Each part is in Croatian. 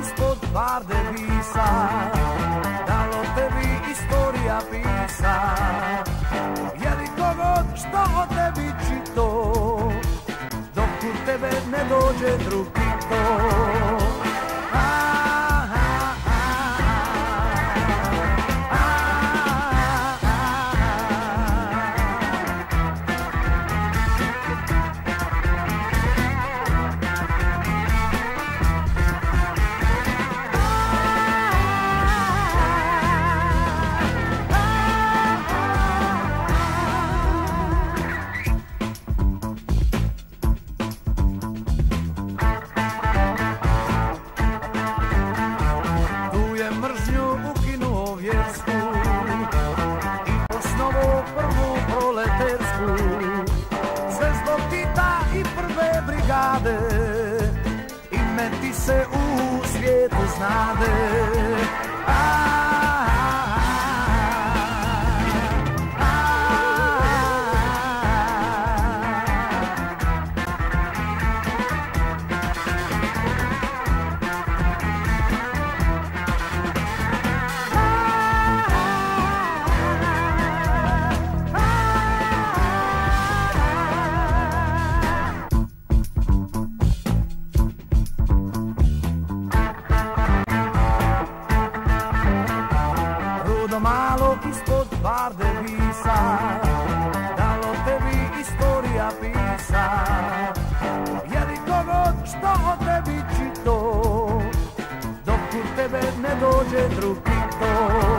ispod barde visa dalo tebi istorija pisa Je li kogod što o tebi čito Dok u tebe ne dođe drugi to pjesmu I osnovu prvu proletersku Sve zbog Tita i prve brigade Ime ti se u svijetu znade možno málo ispod tvarde devísa, dalo tebi istorija písa. Je li kogo što o tebi čito, dokud tebe ne dođe drugi to.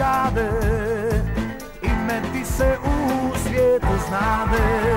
jade Ime ti se u svijetu znade